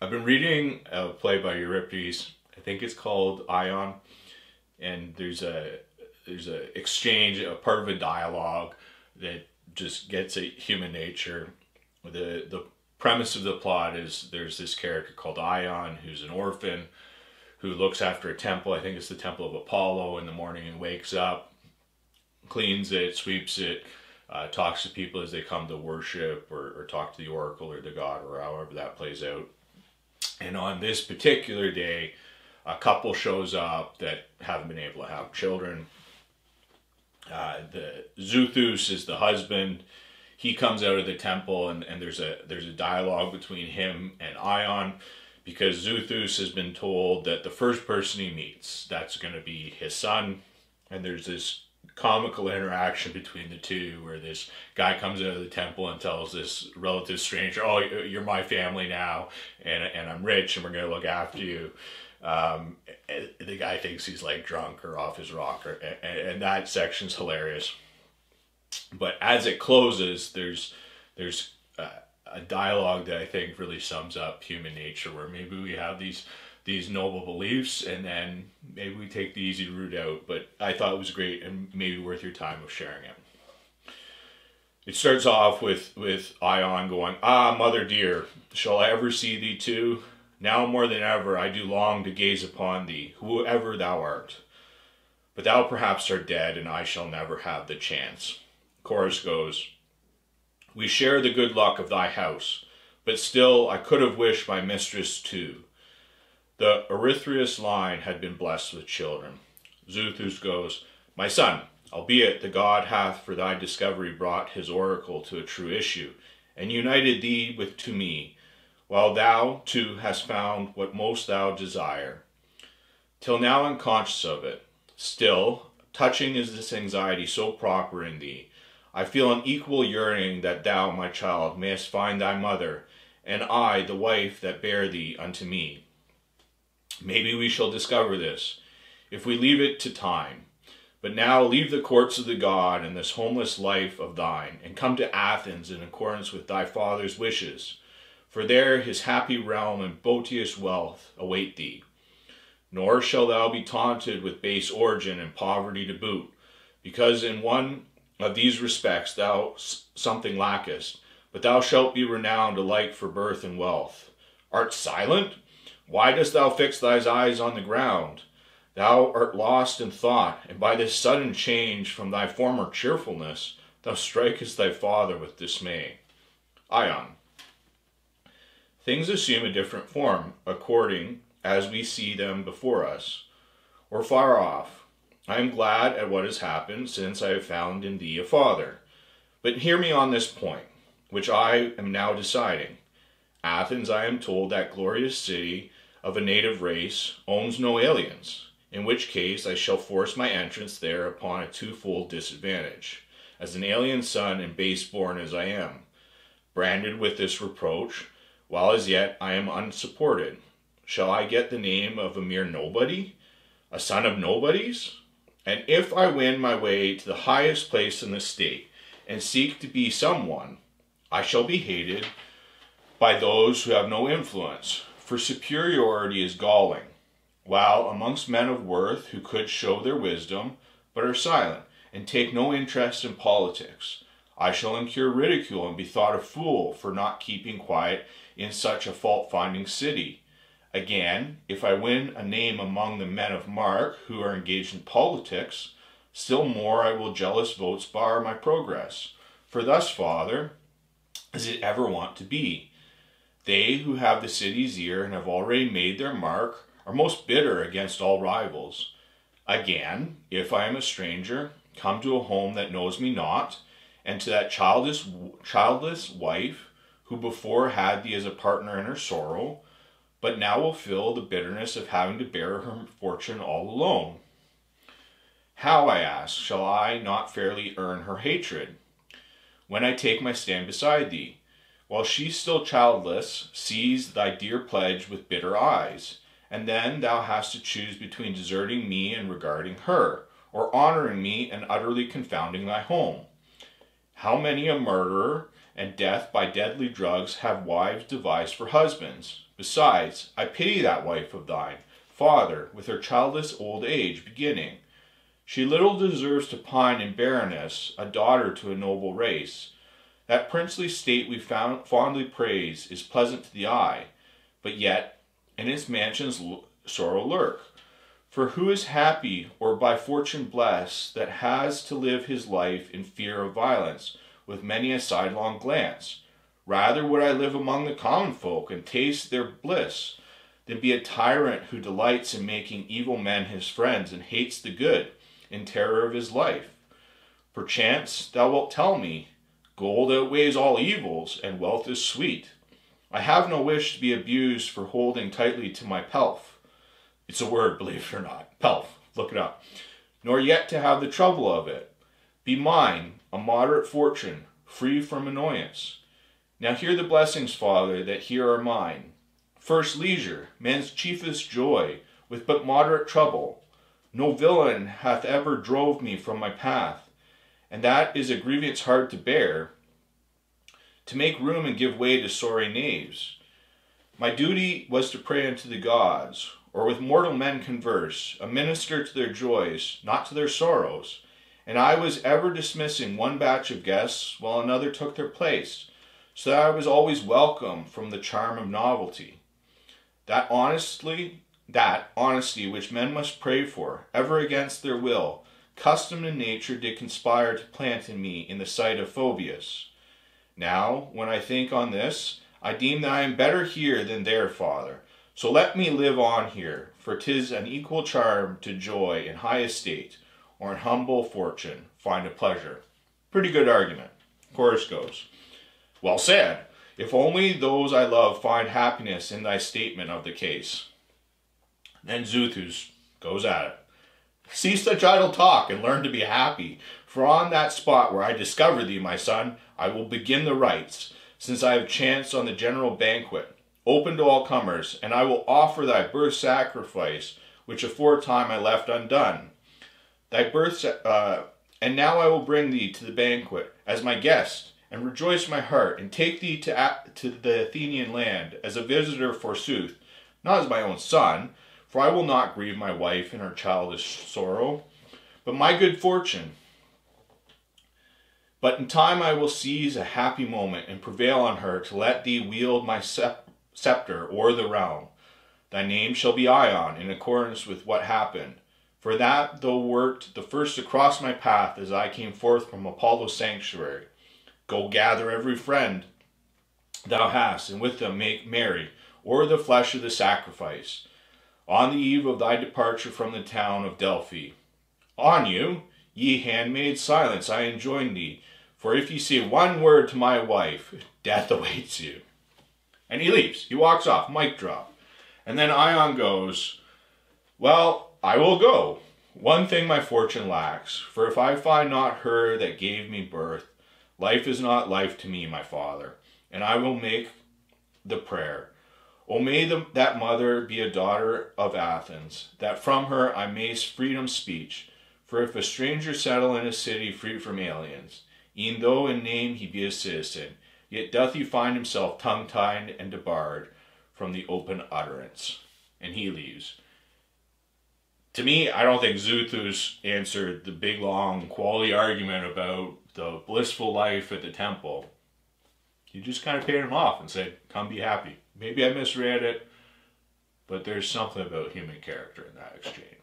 I've been reading a play by Euripides. I think it's called Ion, and there's a there's a exchange, a part of a dialogue that just gets at human nature. The the premise of the plot is there's this character called Ion who's an orphan who looks after a temple. I think it's the temple of Apollo in the morning and wakes up, cleans it, sweeps it, uh, talks to people as they come to worship or, or talk to the oracle or the god or however that plays out. And on this particular day, a couple shows up that haven't been able to have children. Uh, the Xuthus is the husband. He comes out of the temple, and, and there's a there's a dialogue between him and Ion, because Xuthus has been told that the first person he meets that's going to be his son, and there's this comical interaction between the two where this guy comes out of the temple and tells this relative stranger, "Oh, you're my family now, and and I'm rich, and we're going to look after you." Um, the guy thinks he's like drunk or off his rocker, and, and that section's hilarious. But as it closes, there's there's uh, a dialogue that I think really sums up human nature, where maybe we have these these noble beliefs and then maybe we take the easy route out. But I thought it was great and maybe worth your time of sharing it. It starts off with with Ion going, Ah, mother dear, shall I ever see thee too? Now more than ever I do long to gaze upon thee, whoever thou art. But thou perhaps art dead, and I shall never have the chance. Chorus goes, We share the good luck of thy house, but still I could have wished my mistress too. The Erechtheus line had been blessed with children. Xuthus goes, My son, albeit the god hath for thy discovery brought his oracle to a true issue, and united thee with to me, while thou, too, hast found what most thou desire. Till now unconscious of it, still, touching is this anxiety so proper in thee, I feel an equal yearning that thou, my child, mayest find thy mother, and I the wife that bare thee unto me. Maybe we shall discover this, if we leave it to time. But now leave the courts of the god and this homeless life of thine, and come to Athens in accordance with thy father's wishes for there his happy realm and bounteous wealth await thee. Nor shall thou be taunted with base origin and poverty to boot, because in one of these respects thou something lackest, but thou shalt be renowned alike for birth and wealth. Art silent? Why dost thou fix thy eyes on the ground? Thou art lost in thought, and by this sudden change from thy former cheerfulness, thou strikest thy father with dismay. Ion. Things assume a different form according as we see them before us, or far off. I am glad at what has happened, since I have found in thee a father. But hear me on this point, which I am now deciding. Athens, I am told, that glorious city of a native race, owns no aliens, in which case I shall force my entrance there upon a twofold disadvantage, as an alien son and base born as I am. Branded with this reproach, while as yet I am unsupported. Shall I get the name of a mere nobody? A son of nobodies? And if I win my way to the highest place in the state and seek to be someone, I shall be hated by those who have no influence, for superiority is galling. While amongst men of worth who could show their wisdom, but are silent and take no interest in politics, I shall incur ridicule and be thought a fool for not keeping quiet in such a fault finding city. Again, if I win a name among the men of mark who are engaged in politics, still more I will jealous votes bar my progress. For thus, Father, as it ever want to be. They who have the city's ear and have already made their mark are most bitter against all rivals. Again, if I am a stranger, come to a home that knows me not, and to that childless, childless wife who before had thee as a partner in her sorrow, but now will feel the bitterness of having to bear her fortune all alone. How, I ask, shall I not fairly earn her hatred? When I take my stand beside thee, while she still childless sees thy dear pledge with bitter eyes, and then thou hast to choose between deserting me and regarding her, or honoring me and utterly confounding thy home. How many a murderer and death by deadly drugs have wives devised for husbands, Besides, I pity that wife of thine, father, with her childless old age beginning. She little deserves to pine in barrenness, a daughter to a noble race. That princely state we found, fondly praise is pleasant to the eye, but yet in its mansions sorrow lurk. For who is happy or by fortune blessed that has to live his life in fear of violence, with many a sidelong glance? Rather would I live among the common folk and taste their bliss, than be a tyrant who delights in making evil men his friends and hates the good in terror of his life. Perchance thou wilt tell me, gold outweighs all evils, and wealth is sweet. I have no wish to be abused for holding tightly to my pelf. It's a word, believe it or not. Pelf, look it up. Nor yet to have the trouble of it. Be mine, a moderate fortune, free from annoyance. Now hear the blessings, Father, that here are mine. First leisure, man's chiefest joy, with but moderate trouble. No villain hath ever drove me from my path, and that is a grievance hard to bear, to make room and give way to sorry knaves. My duty was to pray unto the gods, or with mortal men converse, a minister to their joys, not to their sorrows. And I was ever dismissing one batch of guests while another took their place so that I was always welcome from the charm of novelty. That honestly, that honesty which men must pray for, ever against their will, custom and nature did conspire to plant in me in the sight of Phoebus. Now, when I think on this, I deem that I am better here than there, Father. So let me live on here, for 'tis an equal charm to joy in high estate, or in humble fortune find a pleasure. Pretty good argument. Chorus goes. Well said. If only those I love find happiness in thy statement of the case. Then Xuthus goes at it. Cease such idle talk and learn to be happy, for on that spot where I discover thee, my son, I will begin the rites, since I have chanced on the general banquet, open to all comers, and I will offer thy birth sacrifice, which aforetime I left undone. Thy birth, uh, and now I will bring thee to the banquet as my guest, and rejoice my heart, and take thee to, to the Athenian land, as a visitor forsooth, not as my own son, for I will not grieve my wife in her childish sorrow, but my good fortune. But in time I will seize a happy moment, and prevail on her to let thee wield my scepter o'er the realm. Thy name shall be Ion, in accordance with what happened. For that thou wert the first to cross my path as I came forth from Apollo's sanctuary. Go gather every friend thou hast, and with them make merry, or the flesh of the sacrifice, on the eve of thy departure from the town of Delphi. On you, ye handmaid, silence, I enjoin thee, for if ye say one word to my wife, death awaits you. And he leaves. He walks off, mic drop. And then Ion goes, Well, I will go. One thing my fortune lacks, for if I find not her that gave me birth, Life is not life to me, my Father, and I will make the prayer. O may the, that mother be a daughter of Athens, that from her I may freedom speech. For if a stranger settle in a city free from aliens, e'en though in name he be a citizen, yet doth he find himself tongue-tied and debarred from the open utterance. And he leaves. To me, I don't think Xuthus answered the big long quality argument about the blissful life at the temple, He just kind of paid him off and said, come be happy. Maybe I misread it, but there's something about human character in that exchange.